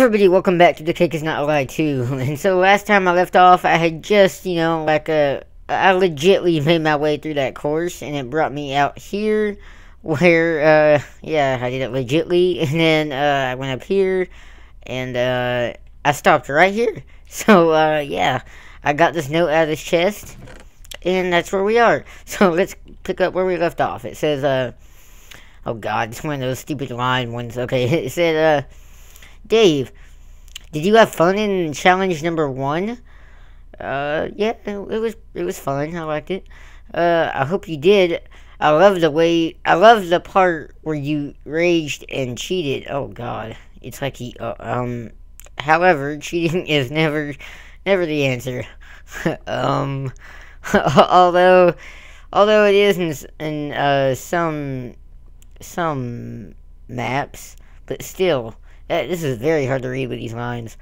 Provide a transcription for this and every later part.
everybody, welcome back to The Cake Is Not a Lie 2. And so last time I left off, I had just, you know, like a... I legitly made my way through that course, and it brought me out here, where, uh, yeah, I did it legitly, and then, uh, I went up here, and, uh, I stopped right here. So, uh, yeah, I got this note out of this chest, and that's where we are. So let's pick up where we left off. It says, uh, oh god, it's one of those stupid line ones. Okay, it said, uh, Dave, did you have fun in challenge number one? Uh, yeah, it, was it was fun. I liked it. Uh, I hope you did. I love the way I love the part where you raged and cheated. Oh God, it's like he uh, um. However, cheating is never never the answer. um, although although it is in, in uh, some some maps, but still, uh, this is very hard to read with these lines.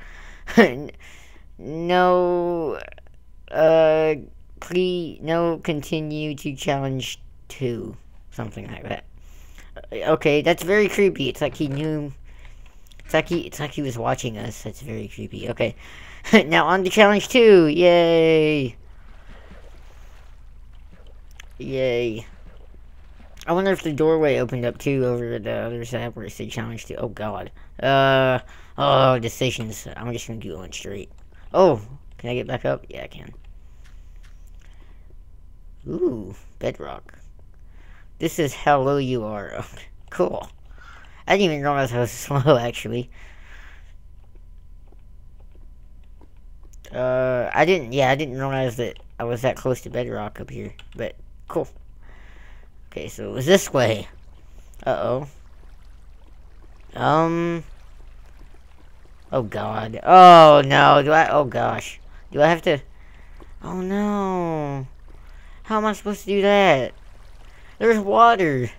no, uh, please, no, continue to challenge two, something like that. Uh, okay, that's very creepy. It's like he knew. It's like he, it's like he was watching us. That's very creepy. Okay, now on to challenge two. Yay! Yay! I wonder if the doorway opened up too over the other side where it said challenge to. Oh god. Uh, oh, decisions. I'm just gonna do one straight. Oh, can I get back up? Yeah, I can. Ooh, bedrock. This is how low you are. cool. I didn't even realize I was slow, actually. Uh, I didn't, yeah, I didn't realize that I was that close two bedrock up here. But, cool. Okay, so it was this way. Uh-oh. Um. Oh god. Oh no. Do I? Oh gosh. Do I have to? Oh no. How am I supposed to do that? There's water.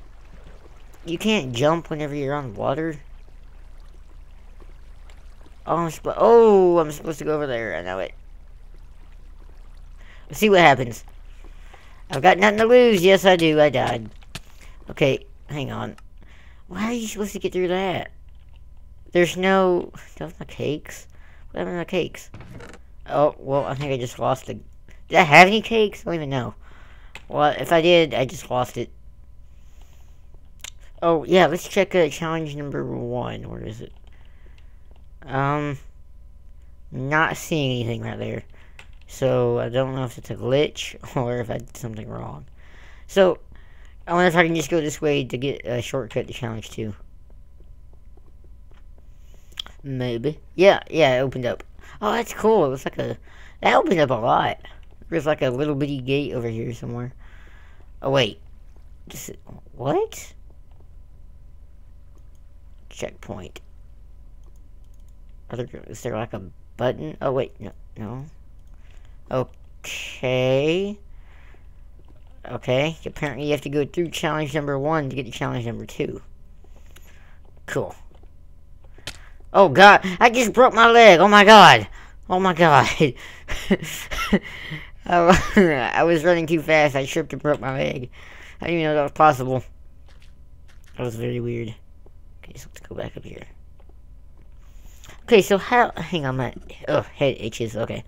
You can't jump whenever you're on water. Oh, I'm, oh, I'm supposed to go over there. I know it. Let's see what happens. I've got nothing to lose. Yes, I do. I died. Okay, hang on. Why are you supposed to get through that? There's no... Those my cakes? What happened to my cakes? Oh, well, I think I just lost it. Did I have any cakes? I don't even know. Well, if I did, I just lost it. Oh, yeah, let's check uh, challenge number one. Where is it? Um, not seeing anything right there. So, I don't know if it's a glitch or if I did something wrong. So, I wonder if I can just go this way to get a shortcut to challenge 2. Maybe. Yeah, yeah, it opened up. Oh, that's cool. It was like a... That opened up a lot. There's like a little bitty gate over here somewhere. Oh, wait. Just, what? Checkpoint. There, is there like a button? Oh, wait. No. No. Okay. Okay, apparently you have to go through challenge number one to get to challenge number two. Cool. Oh god, I just broke my leg. Oh my god. Oh my god. I was running too fast. I tripped and broke my leg. I didn't even know that was possible. That was very weird. Okay, so let's go back up here. Okay, so how... Hang on, my... Oh, head itches. Okay.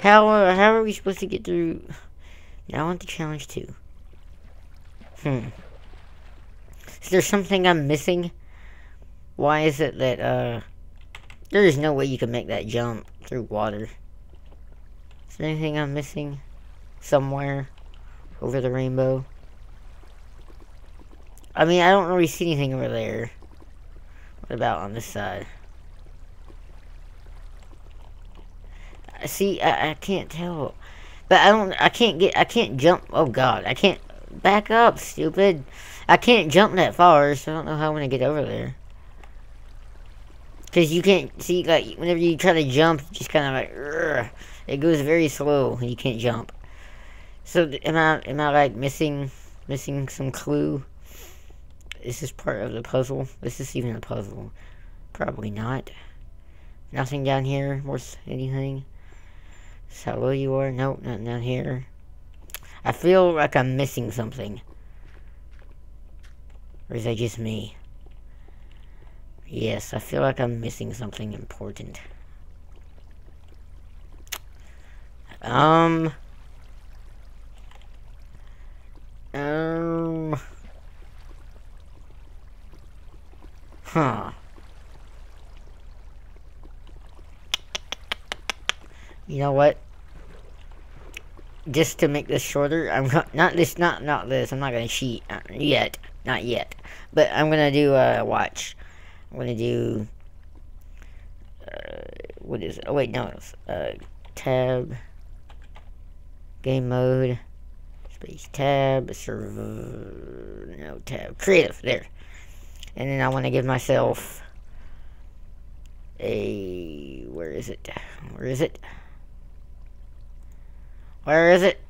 How, uh, how are we supposed to get through... Now want the challenge too. Hmm. Is there something I'm missing? Why is it that, uh... There is no way you can make that jump through water. Is there anything I'm missing? Somewhere? Over the rainbow? I mean, I don't really see anything over there. What about on this side? See, I, I can't tell. But I don't, I can't get, I can't jump, oh god, I can't, back up, stupid. I can't jump that far, so I don't know how I'm gonna get over there. Because you can't, see, like, whenever you try to jump, just kind of like, it goes very slow, and you can't jump. So, am I, am I, like, missing, missing some clue? Is this part of the puzzle? Is this even a puzzle? Probably not. Nothing down here worth anything. Where you are? Nope, not down here. I feel like I'm missing something. Or is that just me? Yes, I feel like I'm missing something important. Um... Um... Huh. You know what? Just to make this shorter, I'm not, not this, not, not this, I'm not gonna cheat, uh, yet, not yet. But I'm gonna do, uh, watch. I'm gonna do, uh, what is it? Oh wait, no, uh, tab, game mode, space tab, server, no tab, creative, there. And then I want to give myself a, where is it? Where is it? Where is it?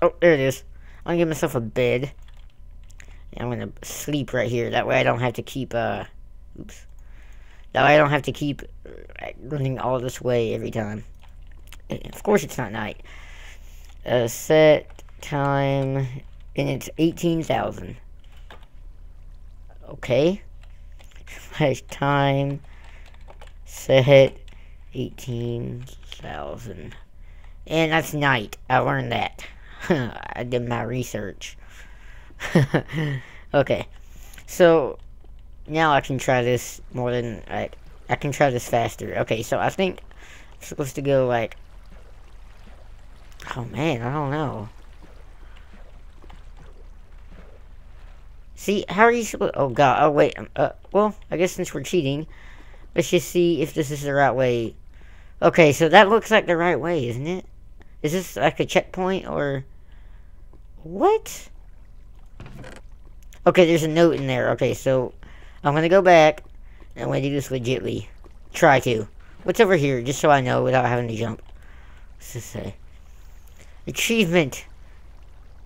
Oh, there it is. I'm gonna give myself a bed. And I'm gonna sleep right here. That way I don't have to keep, uh, oops. That way I don't have to keep uh, running all this way every time. Of course it's not night. Uh, set time, and it's 18,000. Okay. Slash time, set 18,000. And that's night. I learned that. I did my research. okay. So, now I can try this more than, I, I can try this faster. Okay, so I think I'm supposed to go like, oh man, I don't know. See, how are you supposed, oh god, oh wait, uh, well, I guess since we're cheating, let's just see if this is the right way. Okay, so that looks like the right way, isn't it? Is this like a checkpoint, or... What? Okay, there's a note in there. Okay, so I'm gonna go back, and I'm gonna do this legitly. Try to. What's over here, just so I know without having to jump? What's this say? Achievement!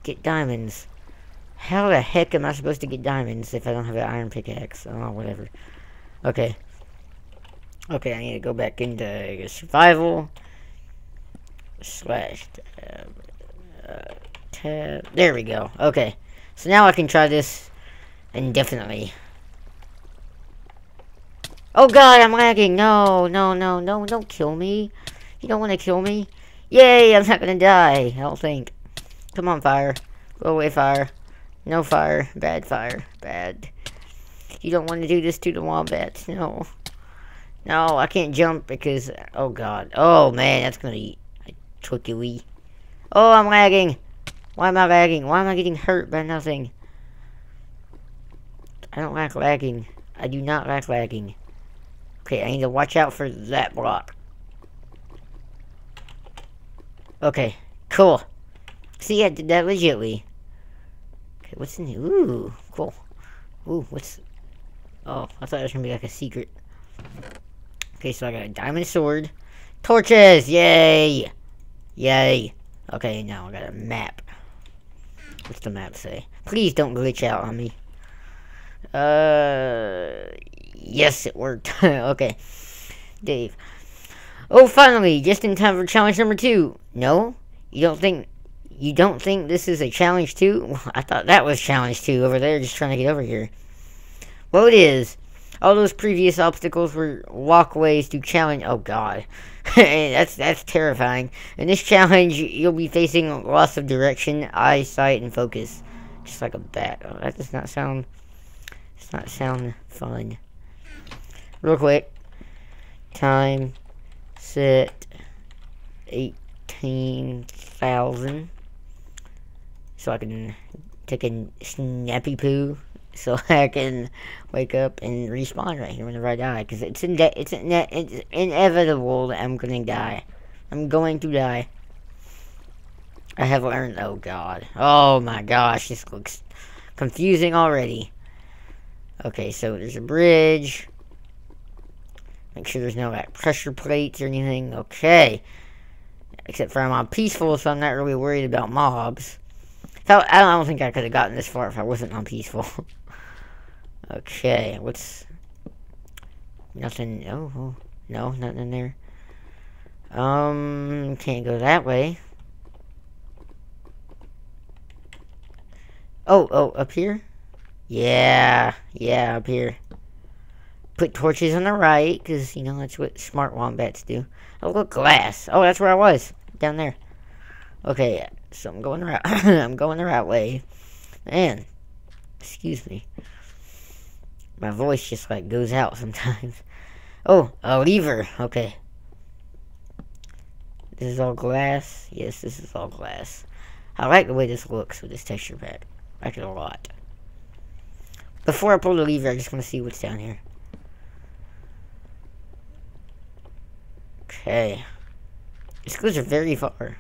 Get diamonds. How the heck am I supposed to get diamonds if I don't have an iron pickaxe? Oh, whatever. Okay. Okay, I need to go back into survival. Slash tab. Uh, tab. There we go. Okay. So now I can try this indefinitely. Oh god, I'm lagging. No, no, no, no, don't kill me. You don't want to kill me. Yay, I'm not gonna die, I don't think. Come on, fire. Go away, fire. No fire. Bad fire. Bad. You don't want to do this to the wombats. No. No, I can't jump because... Oh, God. Oh, man. That's to be tricky. Oh, I'm lagging. Why am I lagging? Why am I getting hurt by nothing? I don't like lagging. I do not like lagging. Okay, I need to watch out for that block. Okay, cool. See, I did that legitly. Okay, what's in here? Ooh, cool. Ooh, what's... Oh, I thought it was to be like a secret. Okay, so I got a diamond sword. Torches! Yay! Yay. Okay, now I got a map. What's the map say? Please don't glitch out on me. Uh... Yes, it worked. okay. Dave. Oh, finally! Just in time for challenge number two. No? You don't think you don't think this is a challenge too? I thought that was challenge two over there, just trying to get over here. Well, it is. All those previous obstacles were walkways to challenge. Oh God, that's that's terrifying. In this challenge, you'll be facing loss of direction, eyesight, and focus, just like a bat. Oh, that does not sound. Does not sound fun. Real quick. Time. Set. Eighteen thousand so I can take a snappy poo so I can wake up and respawn right here whenever I die. Because it's, in it's, in it's inevitable that I'm going to die. I'm going to die. I have learned, oh god. Oh my gosh, this looks confusing already. Okay, so there's a bridge. Make sure there's no like pressure plates or anything. Okay. Except for I'm on peaceful, so I'm not really worried about mobs. So, I don't think I could have gotten this far if I wasn't on peaceful. okay, what's... Nothing... Oh, oh, no, nothing in there. Um, can't go that way. Oh, oh, up here? Yeah, yeah, up here. Put torches on the right, because, you know, that's what smart wombats do. Oh, look, glass. Oh, that's where I was. Down there. Okay, so I'm going the right, I'm going the right way. and excuse me. My voice just, like, goes out sometimes. Oh, a lever. Okay. This is all glass. Yes, this is all glass. I like the way this looks with this texture pack. I like it a lot. Before I pull the lever, I just want to see what's down here. Okay. This goes very far.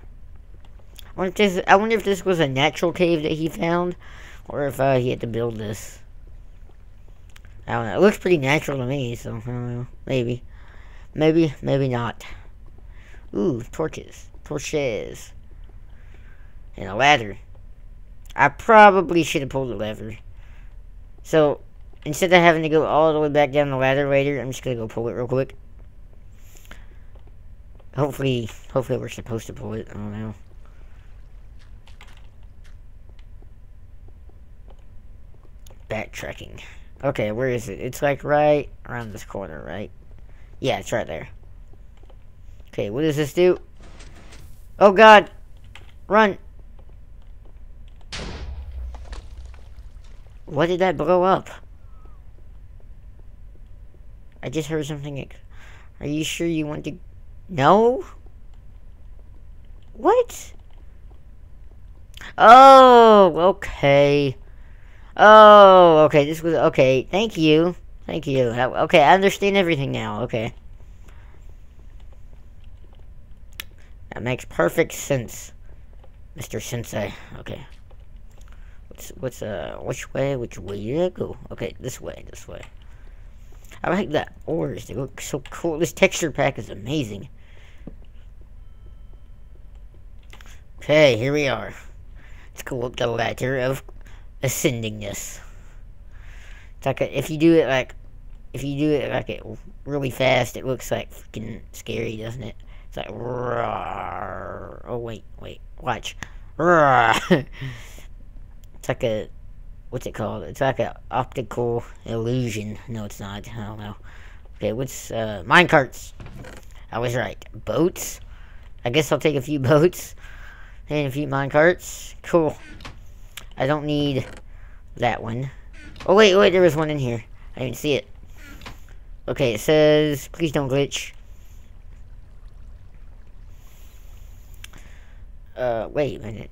I wonder, this, I wonder if this was a natural cave that he found, or if uh, he had to build this. I don't know. It looks pretty natural to me, so know. Maybe. Maybe, maybe not. Ooh, torches. Torches. And a ladder. I probably should have pulled the lever. So, instead of having to go all the way back down the ladder later, I'm just going to go pull it real quick. Hopefully, hopefully we're supposed to pull it. I don't know. Backtracking. Okay, where is it? It's like right around this corner, right? Yeah, it's right there. Okay, what does this do? Oh god! Run! What did that blow up? I just heard something. Are you sure you want to... No? What? Oh, okay. Oh, okay, this was... Okay, thank you. Thank you. Okay, I understand everything now. Okay. That makes perfect sense, Mr. Sensei. Okay. What's, what's, uh, which way, which way did I go? Okay, this way, this way. I like the ores. They look so cool. This texture pack is amazing. Okay, here we are. Let's go up the ladder of ascendingness. It's like a, if you do it like, if you do it like it really fast, it looks like freaking scary, doesn't it? It's like, roar. oh wait, wait, watch. it's like a, what's it called? It's like an optical illusion. No, it's not. I don't know. Okay, what's, uh, minecarts. I was right. Boats? I guess I'll take a few boats. And a few minecarts. Cool. I don't need that one. Oh, wait, wait, there was one in here. I didn't see it. Okay, it says, please don't glitch. Uh, wait a minute.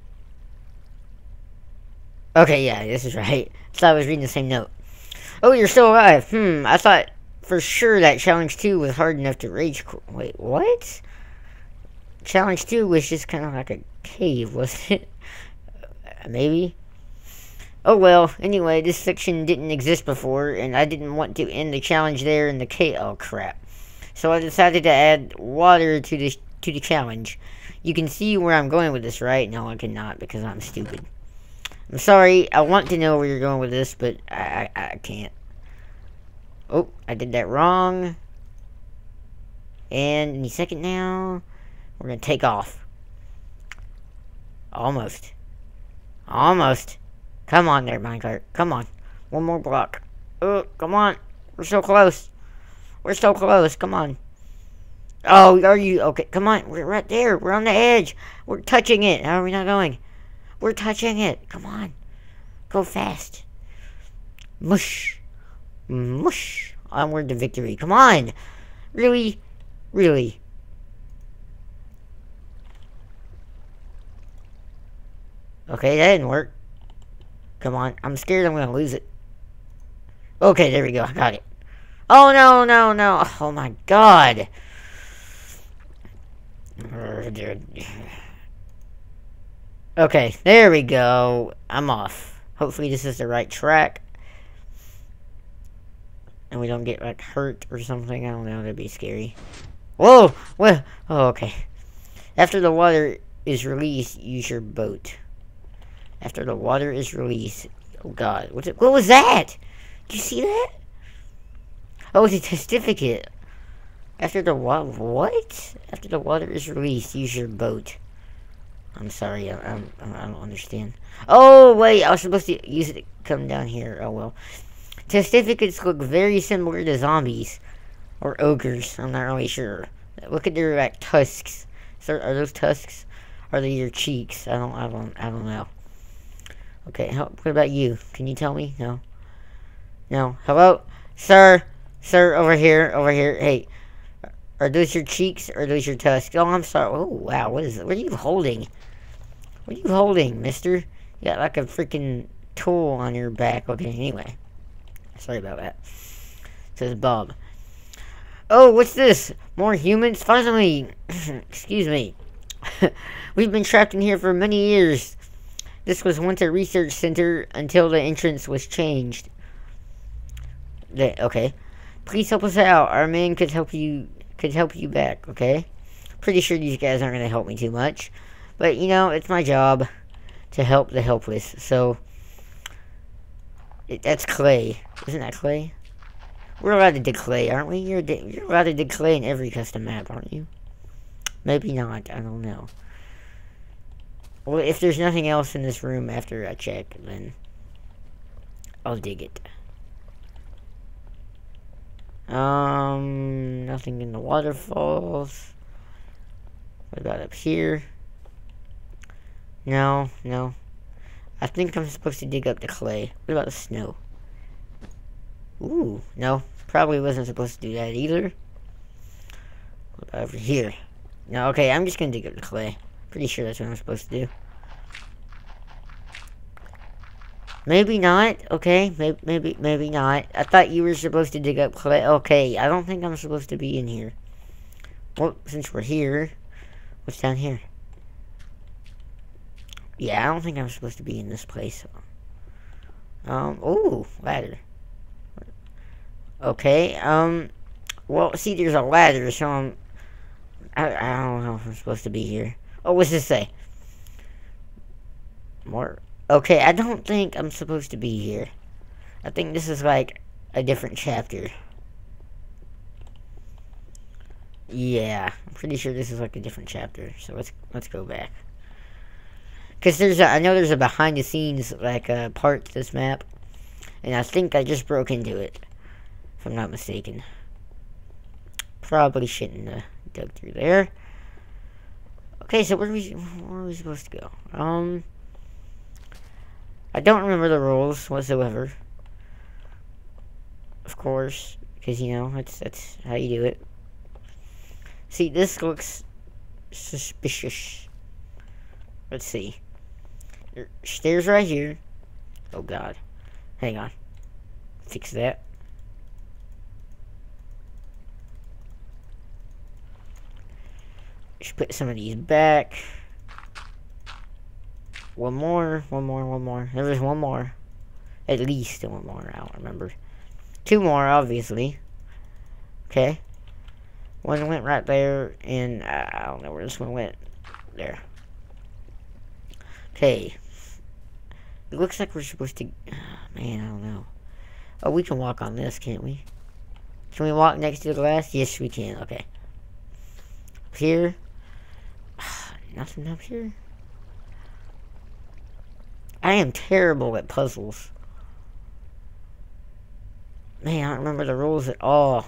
Okay, yeah, this is right. Thought I was reading the same note. Oh, you're still alive. Hmm, I thought for sure that challenge 2 was hard enough to rage Wait, what? Challenge 2 was just kind of like a cave, wasn't it? Maybe? Oh well, anyway, this section didn't exist before, and I didn't want to end the challenge there in the cave. Oh, crap. So I decided to add water to the, to the challenge. You can see where I'm going with this, right? No, I cannot because I'm stupid. I'm sorry. I want to know where you're going with this, but I, I, I can't. Oh, I did that wrong. And any second now, we're going to take off. Almost. Almost. Come on there, minecart. Come on. One more block. Oh, come on. We're so close. We're so close. Come on. Oh, are you? Okay, come on. We're right there. We're on the edge. We're touching it. How are we not going? We're touching it. Come on. Go fast. Mush. Mush. Onward to victory. Come on. Really? Really? Okay, that didn't work. Come on. I'm scared I'm going to lose it. Okay, there we go. I got it. Oh, no, no, no. Oh, my God. Okay, there we go. I'm off. Hopefully this is the right track. And we don't get, like, hurt or something. I don't know. That'd be scary. Whoa! Well, oh, okay. After the water is released, use your boat. After the water is released. Oh, God. What's it? What was that? Did you see that? Oh, it's a testificate. After the water, what? After the water is released, use your boat. I'm sorry, I, I'm, I don't understand. Oh, wait, I was supposed to use it to come down here. Oh, well. Testificates look very similar to zombies. Or ogres, I'm not really sure. Look at their, like, tusks. Are those tusks? Are they your cheeks? I don't, I don't, I don't know. Okay, what about you? Can you tell me? No. No. Hello? Sir? Sir, over here, over here. Hey, are those your cheeks or those your tusks? Oh, I'm sorry. Oh, wow. What is? What are you holding? What are you holding, mister? You got like a freaking tool on your back. Okay, anyway. Sorry about that. Says Bob. Oh, what's this? More humans? Finally! Excuse me. We've been trapped in here for many years. This was once a research center until the entrance was changed. okay. Please help us out. Our man could help you could help you back, okay? Pretty sure these guys aren't gonna help me too much. But you know, it's my job to help the helpless. So it, that's clay. Isn't that clay? We're allowed to dig clay, aren't we? You're, you're allowed to clay in every custom map, aren't you? Maybe not. I don't know. Well, if there's nothing else in this room after I check, then I'll dig it. Um, nothing in the waterfalls. What about up here? No, no. I think I'm supposed to dig up the clay. What about the snow? Ooh, no. Probably wasn't supposed to do that either. What about over here? No, okay, I'm just gonna dig up the clay. Pretty sure that's what I'm supposed to do. Maybe not, okay? Maybe, maybe, maybe not. I thought you were supposed to dig up clay. Okay, I don't think I'm supposed to be in here. Well, since we're here, what's down here? Yeah, I don't think I'm supposed to be in this place. Um, ooh, ladder. Okay, um, well, see, there's a ladder, so I'm, I, I don't know if I'm supposed to be here. Oh, what's this say? More, okay, I don't think I'm supposed to be here. I think this is, like, a different chapter. Yeah, I'm pretty sure this is, like, a different chapter, so let's, let's go back. Because there's a, I know there's a behind the scenes, like, uh, part to this map. And I think I just broke into it. If I'm not mistaken. Probably shouldn't have dug through there. Okay, so where are we, where are we supposed to go? Um, I don't remember the rules whatsoever. Of course, because, you know, that's, that's how you do it. See, this looks suspicious. Let's see. Stairs right here. Oh god. Hang on. Fix that. Just put some of these back. One more, one more, one more. There was one more. At least one more, I don't remember. Two more, obviously. Okay. One went right there, and uh, I don't know where this one went. There. Okay. It looks like we're supposed to... Man, I don't know. Oh, we can walk on this, can't we? Can we walk next to the glass? Yes, we can. Okay. Here. Nothing up here. I am terrible at puzzles. Man, I don't remember the rules at all.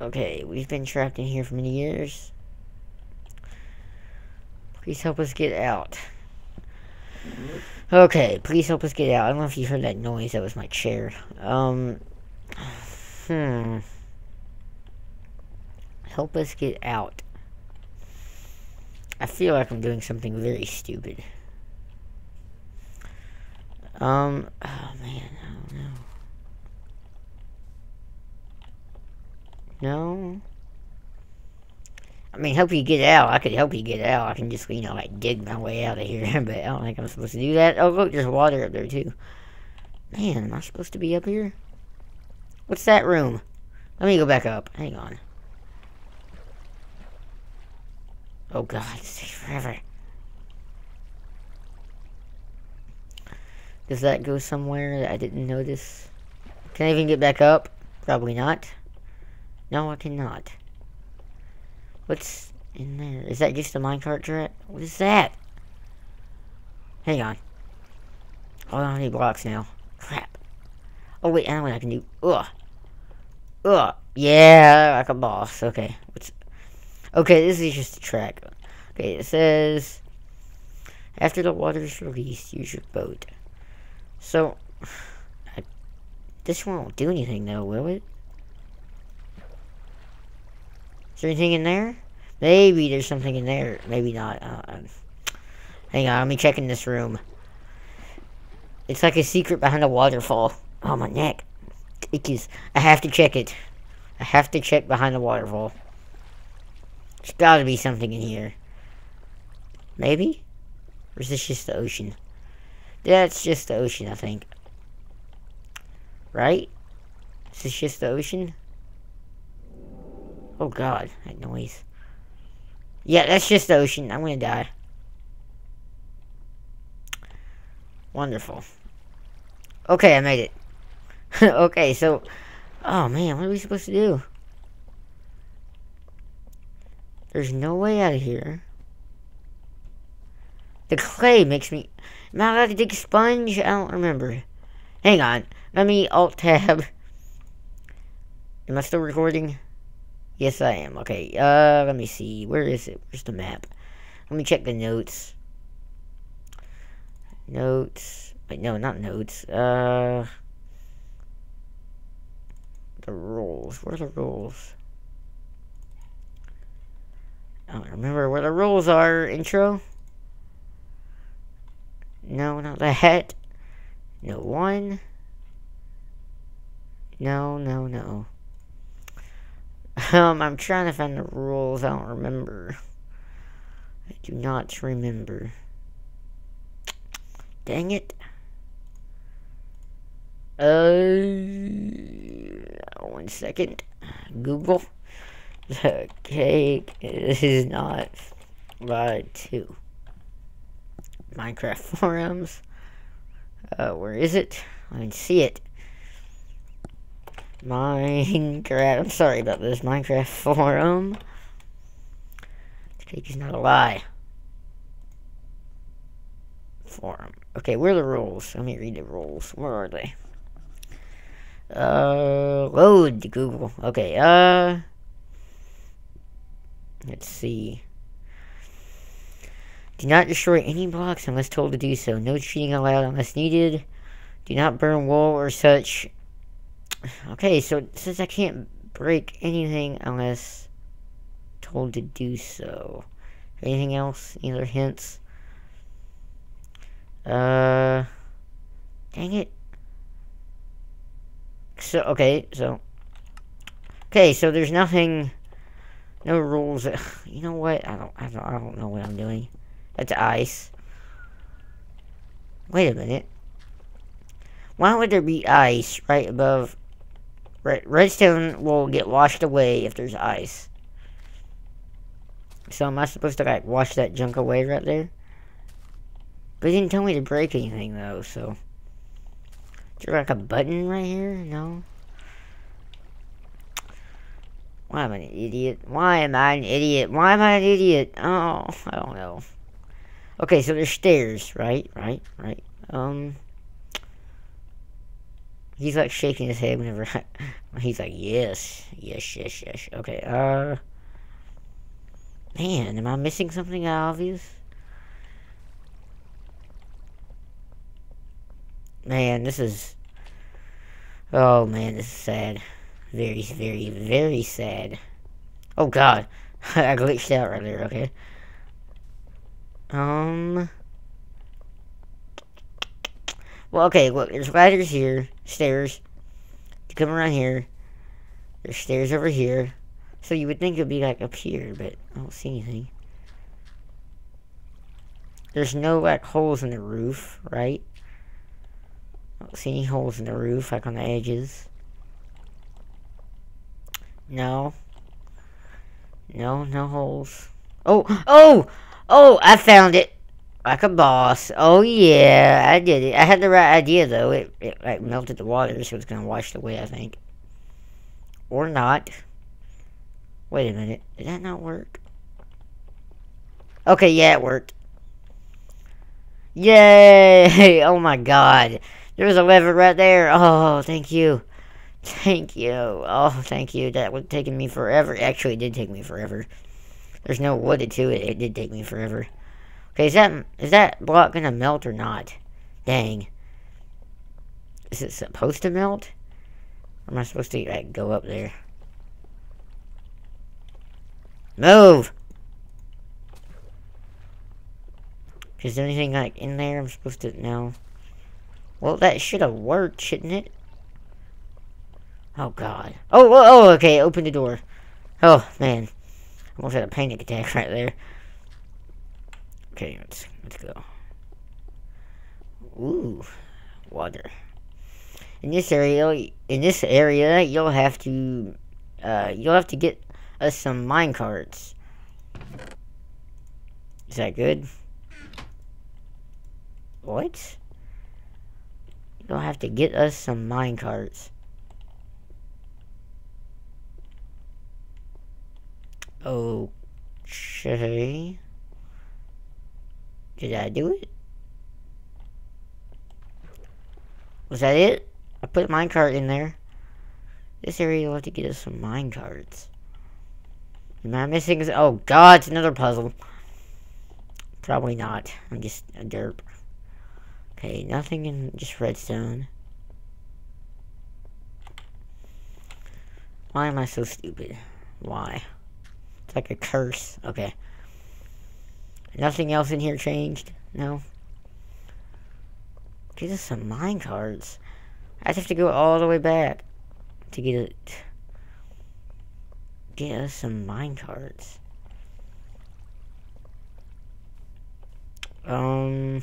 Okay, we've been trapped in here for many years. Please help us get out. Okay, please help us get out. I don't know if you heard that noise. That was my chair. Um, hmm. Help us get out. I feel like I'm doing something very stupid. Um, oh man, I don't know. No? I mean, help you get out. I could help you get out. I can just, you know, like, dig my way out of here. but I don't think I'm supposed to do that. Oh, look, there's water up there, too. Man, am I supposed to be up here? What's that room? Let me go back up. Hang on. Oh, God. Takes forever. Does that go somewhere that I didn't notice? Can I even get back up? Probably not. No, I cannot. What's in there? Is that just a minecart track? What is that? Hang on. Oh, I don't need blocks now. Crap. Oh, wait, I know what I can do. Ugh. Ugh. Yeah, like a boss. Okay. What's... Okay, this is just a track. Okay, it says... After the water is released, use your boat. So... I... This won't do anything, though, will it? Is there anything in there? Maybe there's something in there. Maybe not. Uh, hang on, let me check in this room. It's like a secret behind a waterfall. Oh, my neck. Itches. I have to check it. I have to check behind the waterfall. Gotta be something in here. Maybe? Or is this just the ocean? That's just the ocean, I think. Right? Is this just the ocean? Oh god, that noise. Yeah, that's just the ocean. I'm gonna die. Wonderful. Okay, I made it. okay, so... Oh man, what are we supposed to do? There's no way out of here. The clay makes me... Am I allowed to dig sponge? I don't remember. Hang on. Let me alt-tab. Am I still recording? Yes, I am. Okay, uh, let me see. Where is it? Where's the map? Let me check the notes. Notes. Wait, no, not notes. Uh, the rules. Where are the rules? I don't remember where the rules are. Intro? No, not that. No one. No, no, no. Um, I'm trying to find the rules. I don't remember. I do not remember. Dang it. Uh, one second. Google. The cake is not lied to. Minecraft forums. Uh, where is it? I can see it. Minecraft. I'm sorry about this. Minecraft forum. The cake is not a lie. Forum. Okay, where are the rules? Let me read the rules. Where are they? Uh, load Google. Okay, uh, let's see. Do not destroy any blocks unless told to do so. No cheating allowed unless needed. Do not burn wool or such Okay, so it says I can't break anything unless told to do so. Anything else? Any other hints? Uh, dang it. So, okay, so. Okay, so there's nothing, no rules. You know what? I don't, I don't, I don't know what I'm doing. That's ice. Wait a minute. Why would there be ice right above redstone will get washed away if there's ice. So am I supposed to like wash that junk away right there? But he didn't tell me to break anything though, so. Is there like a button right here? No? Why am I an idiot? Why am I an idiot? Why am I an idiot? Oh, I don't know. Okay, so there's stairs, right? Right? Right? Um... He's like shaking his head whenever I, he's like, yes, yes, yes, yes. Okay, uh, man, am I missing something obvious? Man, this is, oh man, this is sad. Very, very, very sad. Oh god, I glitched out right there, okay. Um, well, okay, look, there's ladders here, stairs. You come around here. There's stairs over here. So you would think it'd be like up here, but I don't see anything. There's no like holes in the roof, right? I don't see any holes in the roof, like on the edges. No. No, no holes. Oh, oh! Oh, I found it! Like a boss. Oh yeah, I did it. I had the right idea though. It, it like melted the water, so it's gonna wash it away, I think. Or not. Wait a minute. Did that not work? Okay, yeah, it worked. Yay! Oh my god. There's a lever right there. Oh, thank you. Thank you. Oh, thank you. That would taken me forever. Actually, it did take me forever. There's no wood to it. It did take me forever. Okay, is that is that block gonna melt or not? Dang. Is it supposed to melt? Or am I supposed to like go up there? Move! Is there anything like in there I'm supposed to know? Well, that should have worked, shouldn't it? Oh god. Oh, oh, okay, open the door. Oh, man. Almost had a panic attack right there. Okay, let's let's go. Ooh, water. In this area, in this area, you'll have to, uh, you'll have to get us some mine carts. Is that good? What? You'll have to get us some mine carts. Okay. Did I do it? Was that it? I put minecart in there. This area will have to get us some minecarts. Am I missing? Oh god, it's another puzzle. Probably not. I'm just a derp. Okay, nothing in just redstone. Why am I so stupid? Why? It's like a curse. Okay. Nothing else in here changed? No? Get us some mine carts. I have to go all the way back to get it. Get us some mine carts. Um.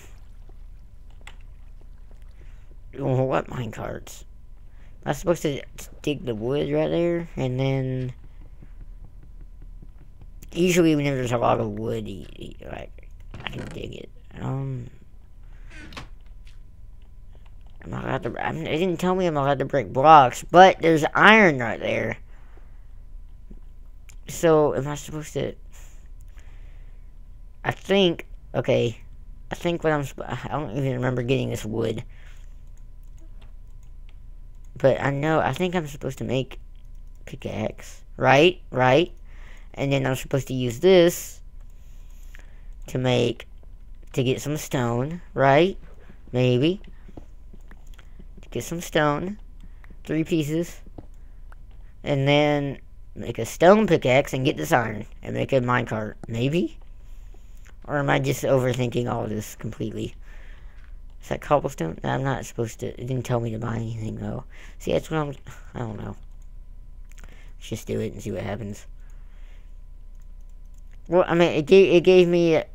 What mine carts? Am I supposed to dig the wood right there and then usually when there's a lot of wood, like, I can dig it. Um, I'm allowed to, I'm, didn't tell me I'm allowed to break blocks, but there's iron right there. So, am I supposed to, I think, okay, I think what I'm, I don't even remember getting this wood. But I know, I think I'm supposed to make pickaxe, right? Right? And then I'm supposed to use this to make, to get some stone, right? Maybe. To get some stone. Three pieces. And then make a stone pickaxe and get this iron. And make a minecart. Maybe? Or am I just overthinking all this completely? Is that cobblestone? I'm not supposed to. It didn't tell me to buy anything, though. See, that's what I'm... I don't know. Let's just do it and see what happens. Well, I mean, it gave, it gave me a,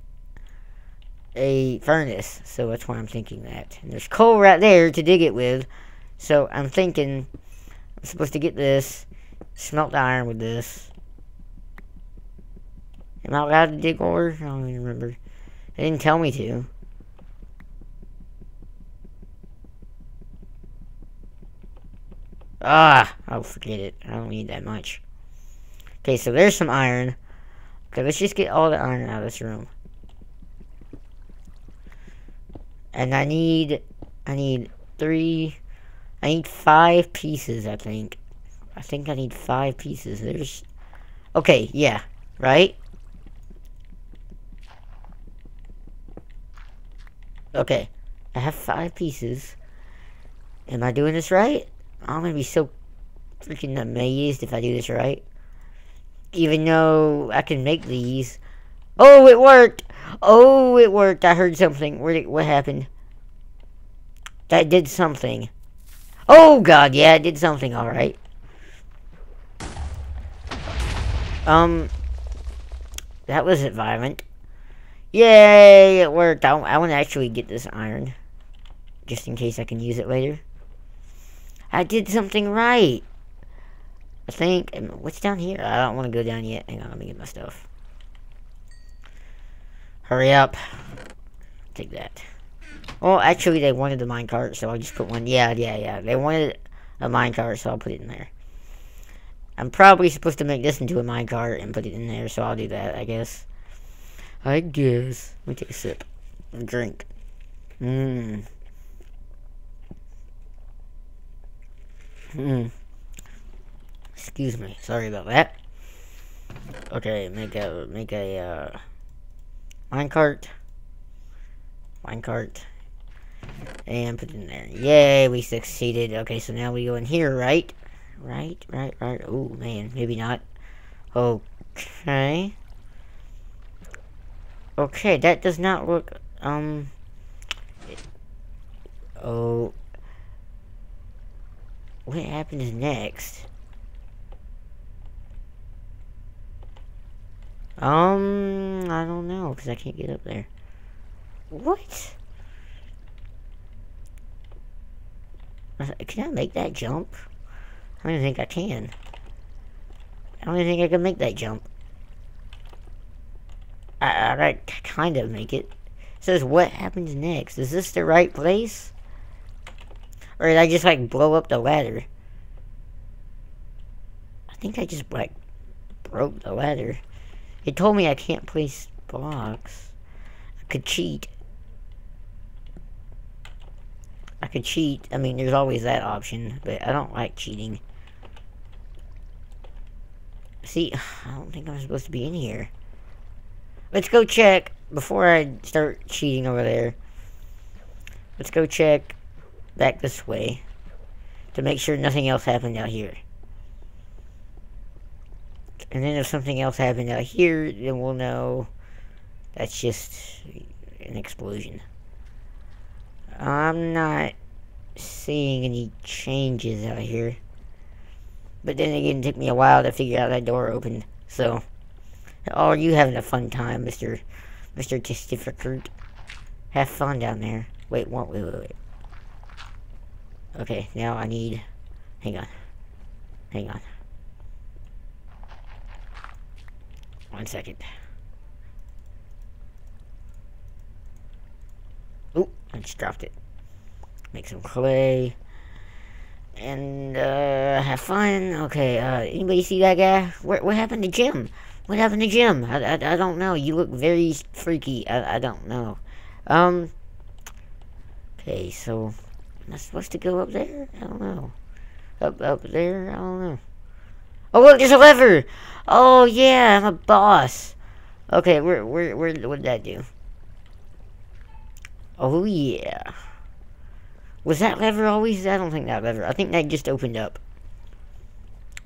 a furnace, so that's why I'm thinking that. And there's coal right there to dig it with, so I'm thinking I'm supposed to get this, smelt the iron with this. Am I allowed to dig ore? I don't even remember. They didn't tell me to. Ah, I'll forget it. I don't need that much. Okay, so there's some iron. Okay, let's just get all the iron out of this room. And I need, I need three, I need five pieces, I think. I think I need five pieces. There's, okay, yeah, right? Okay, I have five pieces. Am I doing this right? I'm gonna be so freaking amazed if I do this right. Even though I can make these. Oh, it worked! Oh, it worked. I heard something. Did, what happened? That did something. Oh, God, yeah, it did something, alright. Um, that wasn't violent. Yay, it worked. I, I want to actually get this iron. Just in case I can use it later. I did something right. I think, what's down here? I don't want to go down yet. Hang on, let me get my stuff. Hurry up. Take that. Well, actually, they wanted the minecart, so I'll just put one. Yeah, yeah, yeah. They wanted a minecart, so I'll put it in there. I'm probably supposed to make this into a minecart and put it in there, so I'll do that, I guess. I guess. Let me take a sip. Drink. Mmm. Hmm. Excuse me. Sorry about that. Okay, make a make a uh, minecart. Minecart. And put it in there. Yay, we succeeded. Okay, so now we go in here, right? Right, right, right. Oh, man, maybe not. Okay. Okay, that does not look, um... Oh. What happens next? Um, I don't know, because I can't get up there. What? Can I make that jump? I don't think I can. I don't think I can make that jump. I, I, I kind of make it. it. Says what happens next? Is this the right place? Or did I just like blow up the ladder? I think I just like broke the ladder. It told me I can't place blocks. I could cheat. I could cheat. I mean, there's always that option, but I don't like cheating. See, I don't think I'm supposed to be in here. Let's go check, before I start cheating over there, let's go check back this way to make sure nothing else happened out here. And then if something else happened out here, then we'll know that's just an explosion. I'm not seeing any changes out here. But then again, it took me a while to figure out that door opened. So, oh, you having a fun time, Mr. Mr. Testificate. Have fun down there. Wait, wait, wait, wait, wait. Okay, now I need... Hang on. Hang on. One second. Oop, I just dropped it. Make some clay. And, uh, have fun. Okay, uh, anybody see that guy? What, what happened to Jim? What happened to Jim? I, I, I don't know. You look very freaky. I, I don't know. Um, okay, so, am I supposed to go up there? I don't know. Up, up there? I don't know. Oh, look, there's a lever! Oh, yeah, I'm a boss. Okay, where, where, where, what did that do? Oh, yeah. Was that lever always? I don't think that lever. I think that just opened up.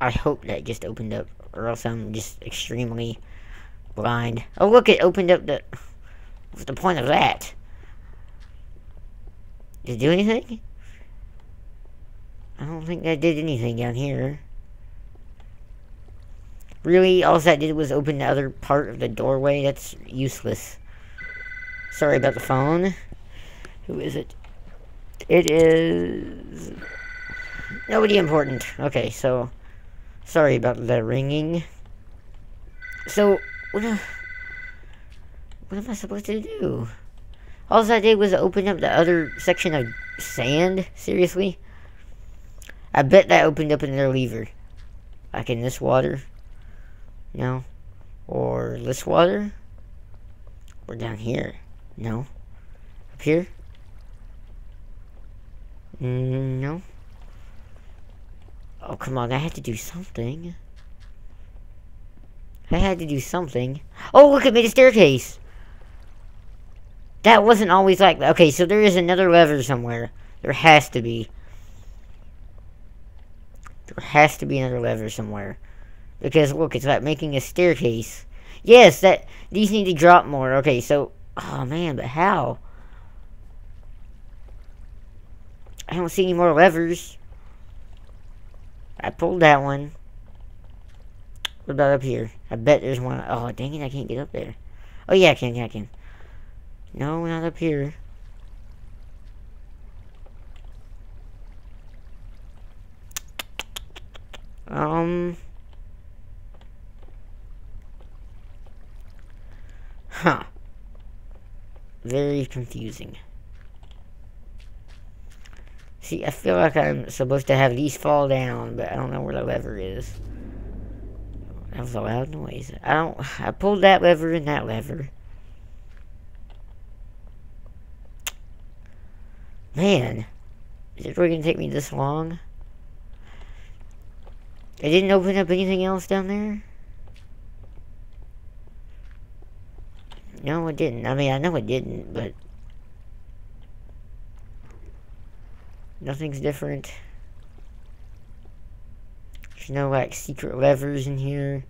I hope that just opened up, or else I'm just extremely blind. Oh, look, it opened up the... What's the point of that? Did it do anything? I don't think that did anything down here. Really, all that did was open the other part of the doorway? That's useless. Sorry about the phone. Who is it? It is... Nobody important. Okay, so... Sorry about the ringing. So, what, uh, what am I supposed to do? All I did was open up the other section of sand? Seriously? I bet that opened up another lever. Like in this water. No. Or this water. Or down here. No. Up here? Mm, no. Oh, come on. I had to do something. I had to do something. Oh, look, it made a staircase. That wasn't always like that. Okay, so there is another lever somewhere. There has to be. There has to be another lever somewhere. Because, look, it's like making a staircase. Yes, that these need to drop more. Okay, so... Oh, man, but how? I don't see any more levers. I pulled that one. What about up here? I bet there's one. Oh, dang it, I can't get up there. Oh, yeah, I can, yeah, I can. No, not up here. Um... Huh. Very confusing. See, I feel like I'm supposed to have these fall down, but I don't know where the lever is. That was a loud noise. I don't. I pulled that lever and that lever. Man, is it really gonna take me this long? I didn't open up anything else down there? No, it didn't. I mean, I know it didn't, but... Nothing's different. There's no, like, secret levers in here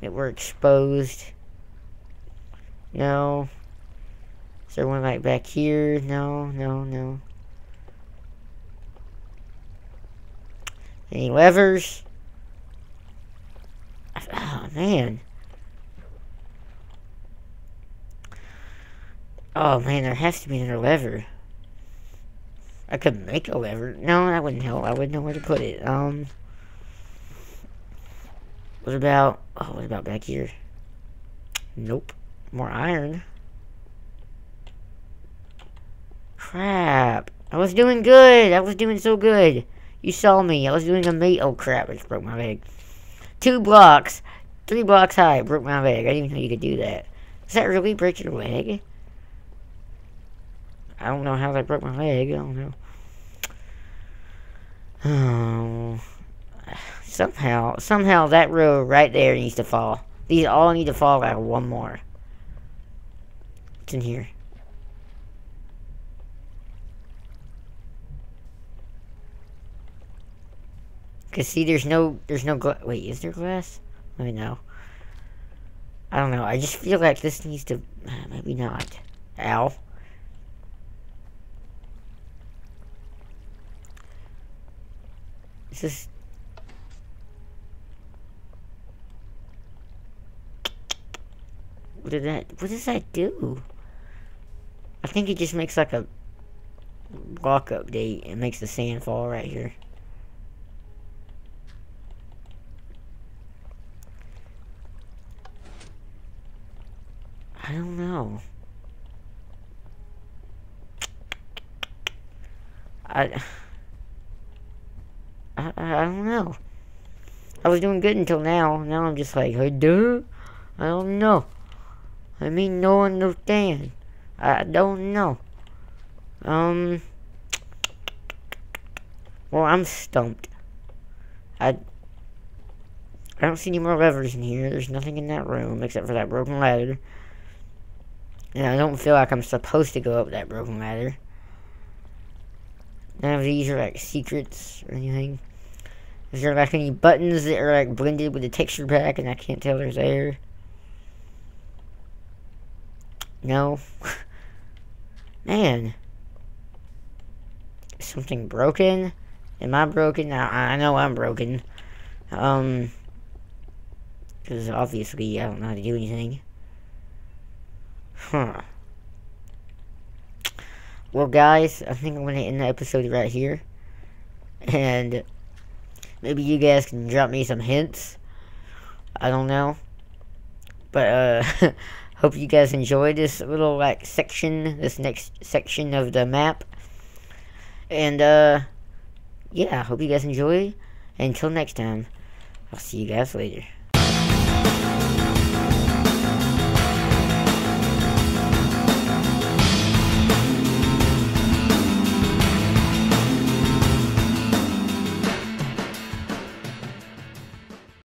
that were exposed. No. Is there one, like, back here? No, no, no. Any levers? Oh, man. Oh, man, there has to be another lever. I could make a lever. No, that wouldn't help. I wouldn't know where to put it. Um... What about... Oh, what about back here? Nope. More iron. Crap. I was doing good. I was doing so good. You saw me. I was doing a mate. Oh, crap. I just broke my leg. Two blocks. Three blocks high. Broke my leg. I didn't even know you could do that. Does that really break your leg? I don't know how that broke my leg. I don't know. Oh somehow, somehow that row right there needs to fall. These all need to fall out one more. What's in here? Cause see, there's no, there's no glass. Wait, is there glass? Let me know. I don't know. I just feel like this needs to, uh, maybe not. Ow. Is What did that, what does that do? I think it just makes like a block update. and makes the sand fall right here. I don't know. I, I, I don't know. I was doing good until now. Now I'm just like, hey, dude, I don't know. I mean, no one understand. I don't know. Um. Well, I'm stumped. I. I don't see any more levers in here. There's nothing in that room except for that broken ladder. And I don't feel like I'm supposed to go up that broken ladder. None of these are like secrets or anything. Is there like any buttons that are like blended with the texture pack and I can't tell they're there? No. Man. Something broken? Am I broken? I, I know I'm broken. Um. Because obviously I don't know how to do anything. Huh. Well, guys, I think I'm going to end the episode right here. And maybe you guys can drop me some hints. I don't know. But, uh, Hope you guys enjoyed this little, like, section, this next section of the map. And, uh, yeah, hope you guys enjoy. Until next time, I'll see you guys later.